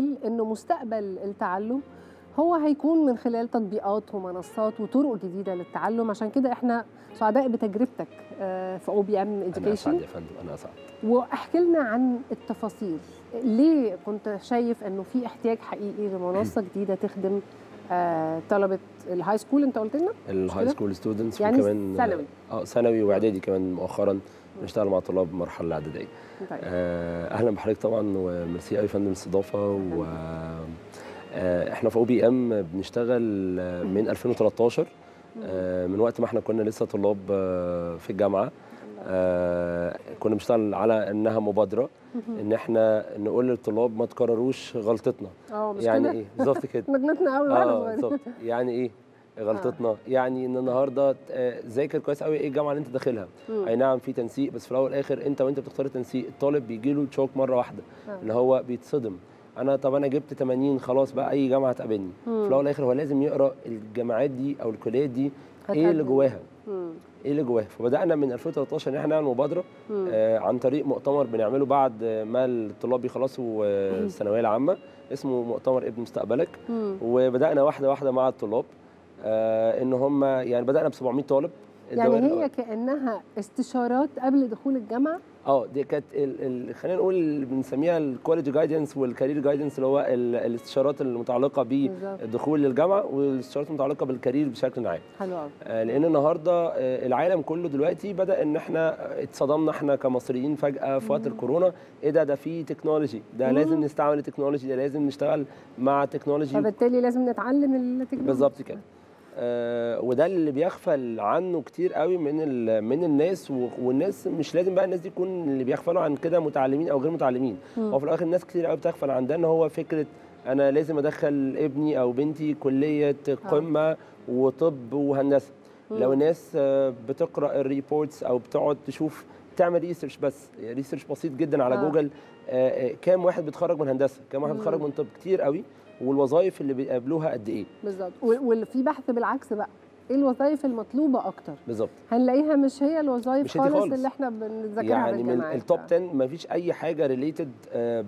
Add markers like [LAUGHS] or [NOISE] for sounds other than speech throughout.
بنمثل إنه مستقبل التعلم هو هيكون من خلال تطبيقات ومنصات وطرق جديدة للتعلم. عشان كده إحنا سعداء بتجربتك آه، في OBM أنا Education اسعد يا فندم أنا اسعد واحكي لنا عن التفاصيل. ليه كنت شايف إنه في احتياج حقيقي لمنصة جديدة تخدم طلبة ال high school انت قلت لنا؟ ال high؟ school students يعني وكمان ثانوي. آه ثانوي وإعدادي كمان مؤخرا بنشتغل مع طلاب المرحله الاعداديه طيب. آه، أهلا بحضرتك طبعا وميرسي قوي يا فندم الاستضافه و آه، إحنا في أو بي ام بنشتغل آه، من 2013 آه، من وقت ما إحنا كنا لسه طلاب آه، في الجامعة. آه، كنا بنشتغل على إنها مبادرة إن إحنا نقول للطلاب ما تكرروش غلطتنا. آه يعني كده؟ إيه؟ بالظبط كده. [LAUGHS] نجلتنا قوي آه بالظبط. يعني إيه؟ غلطتنا. يعني إن النهارده آه، ذاكر كويس قوي إيه الجامعة اللي أنت داخلها. أي نعم في تنسيق بس في الأول والآخر أنت وأنت بتختار التنسيق الطالب بيجي له تشوك مرة واحدة آه. اللي هو بيتصدم. أنا طب أنا جبت 80 خلاص بقى أي جامعة هتقابلني. في. الأول والآخر هو لازم يقرأ الجامعات دي أو الكليات دي إيه اللي. جواها. إيه اللي جواها فبدأنا من 2013 إن إحنا نعمل مبادرة. آه عن طريق مؤتمر بنعمله بعد ما الطلاب بيخلصوا آه، الثانوية العامة اسمه مؤتمر ابن مستقبلك مم. وبدأنا واحدة واحدة مع الطلاب آه إن هم يعني بدأنا ب 700 طالب يعني هي كأنها استشارات قبل دخول الجامعة؟ آه دي كانت ال... ال... خلينا نقول بنسميها ال college guidance وال career guidance اللي هو ال... الاستشارات المتعلقة. بالدخول للجامعه والاستشارات المتعلقة بال career بشكل عام. حلو آه، لأن النهارده آه، العالم كله دلوقتي بدأ إن إحنا اتصدمنا إحنا كمصريين فجأة في وقت الكورونا. إيه ده؟ ده في technology ده مم. لازم نستعمل ال technology ده لازم نشتغل مع ال technology فبالتالي لازم نتعلم التكنولوجيا بالظبط كده. وده اللي بيغفل عنه كتير قوي من من الناس والناس مش لازم بقى الناس دي تكون اللي بيغفلوا عن كده متعلمين أو غير متعلمين. هو في الآخر الناس كتير قوي بتغفل عن ده إن هو فكرة أنا لازم أدخل ابني أو بنتي كلية قمة وطب وهندسة. لو الناس آه، بتقرأ ال reports أو بتقعد تشوف تعمل research بس research بسيط جدا على آه. جوجل آه، آه، كام واحد بيتخرج من هندسة كام واحد. بيتخرج من طب كتير قوي والوظائف اللي بيقابلوها قد إيه. بالظبط. وفي بحث بالعكس بقى. إيه الوظائف المطلوبة أكتر بالظبط هنلاقيها مش هي الوظائف مش خالص, خالص. اللي إحنا بنذاكرها يعني من. ال top 10 ما فيش أي حاجة related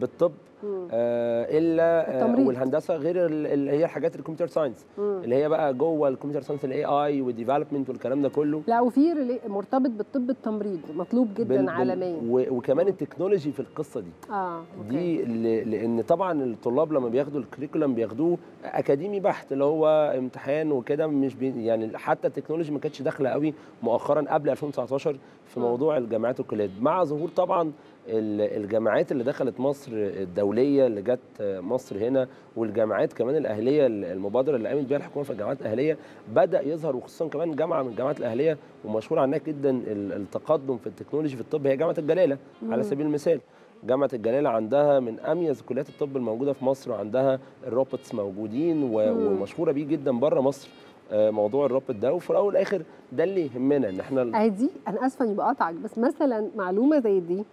بالطب مم. آه، إلا آه، التمريض. والهندسة غير ال- اللي هي الحاجات ال computer science. اللي هي بقى جوه ال computer science ال AI وال development والكلام ده كله لا وفي مرتبط بالطب التمريض مطلوب جدا بال- بال- عالميا وكمان ال technology في القصة دي آه okay. دي ل- لأن طبعا الطلاب لما بياخدوا ال curriculum بياخدوه أكاديمي بحت اللي هو امتحان وكده مش بي يعني حتى ال technology ما كانتش داخلة قوي مؤخرا قبل 2019 في. موضوع الجامعات والكليات مع ظهور طبعا ال- الجامعات اللي دخلت مصر الدولية اللي جت مصر هنا والجامعات كمان الأهلية المبادرة اللي قامت بيها الحكومة في الجامعات الأهلية بدأ يظهر وخصوصا كمان جامعة من الجامعات الأهلية ومشهور عنها جدا ال- التقدم في ال technology في الطب هي جامعة الجلالة على. سبيل المثال جامعة الجلالة عندها من أميز كليات الطب الموجودة في مصر وعندها الروبوتس موجودين و- مم. ومشهورة بيه جدا بره مصر موضوع الروبوت ده وفي الأول والآخر ده اللي يهمنا إن إحنا اهي دي أنا آسفة إني بقاطعك بس مثلا معلومة زي دي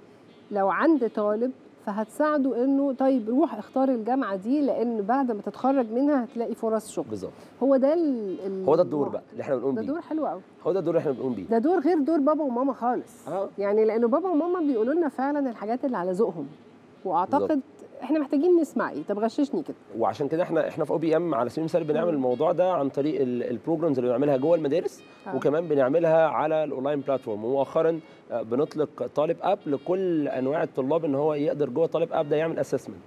لو عند طالب فهتساعده إنه طيب روح اختار الجامعة دي لأن بعد ما تتخرج منها هتلاقي فرص شغل. بالظبط. هو ده ال... هو ده الدور بقى اللي إحنا بنقوم ده بيه. دور حلو قوي هو ده الدور اللي إحنا بنقوم بيه. ده دور غير دور بابا وماما خالص. آه. يعني لأنه بابا وماما بيقولوا لنا فعلا الحاجات اللي على ذوقهم. وأعتقد بالظبط. إحنا محتاجين نسمع إيه؟ طب غششني كده. وعشان كده إحنا إحنا في OBM على سبيل المثال بنعمل الموضوع ده عن طريق ال programs اللي بنعملها جوه المدارس آه. وكمان بنعملها على ال online platform ومؤخرا آه، بنطلق طالب app لكل أنواع الطلاب إن هو يقدر جوه طالب app ده يعمل assessment.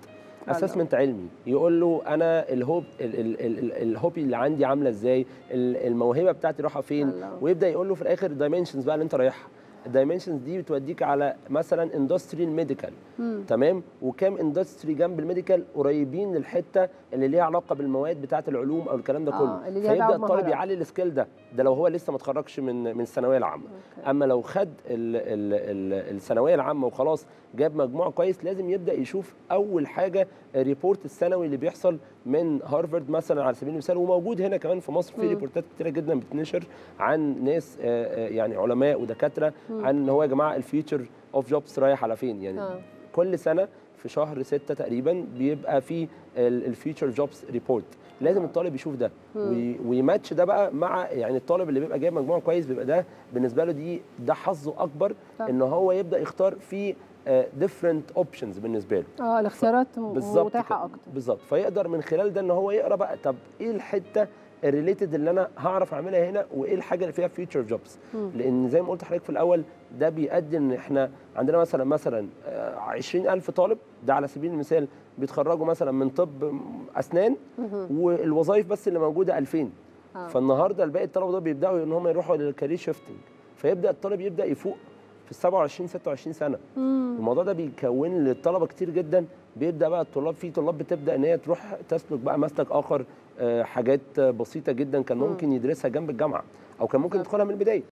assessment علمي. يقول له أنا ال hob ال- ال- ال- ال- ال hobby اللي عندي عاملة إزاي؟ ال- الموهبة بتاعتي رايحة فين؟ حلو. ويبدأ يقول له في الآخر ال dimensions بقى اللي أنت رايحها. ال dimensions دي بتوديك على مثلا industry medical مم. تمام وكام industry جنب ال medical قريبين للحتة اللي ليها علاقة بالمواد بتاعة العلوم أو الكلام ده آه، كله دعوة فيبدأ الطالب. يعلي ال skill ده ده لو هو لسه ما اتخرجش من من الثانوية العامة okay. أما لو خد ال ال ال الثانوية العامة وخلاص جاب مجموع كويس لازم يبدأ يشوف أول حاجة ال report السنوي اللي بيحصل من هارفارد مثلا على سبيل المثال وموجود هنا كمان في مصر في. report ات كتيرة جدا بتنشر عن ناس آه، آه، يعني علماء ودكاترة. عن إن هو يا جماعة ال future of jobs رايح على فين. يعني آه. كل سنة في شهر ستة تقريبا بيبقى في ال future jobs report لازم الطالب يشوف ده. وي- ويماتش ده بقى مع يعني الطالب اللي بيبقى جايب مجموع كويس بيبقى ده بالنسبة له دي ده حظه أكبر طبعا. إن هو يبدأ يختار في different options بالنسبة له. آه الاختيارات متاحة. أكتر. بالظبط. فيقدر من خلال ده إن هو يقرأ بقى طب إيه الحتة ال related اللي أنا هعرف أعملها هنا وإيه الحاجة اللي فيها future jobs. لأن زي ما قلت لحضرتك في الأول ده بيؤدي إن إحنا عندنا مثلا مثلا آه، 20000 طالب ده على سبيل المثال بيتخرجوا مثلا من طب أسنان. والوظائف بس اللي موجودة 2000 آه. فالنهاردة الباقي الطلبة دول بيبدأوا إن هم يروحوا لل career shifting فيبدأ الطالب يبدأ يفوق ال 27 26 سنة مم. الموضوع ده بيكون للطلبة كتير جدا بيبدأ بقى الطلاب في طلاب بتبدأ إن هي تروح تسلك بقى مسلك آخر آه، حاجات بسيطة جدا كان مم. ممكن يدرسها جنب الجامعة أو كان ممكن. يدخلها من البداية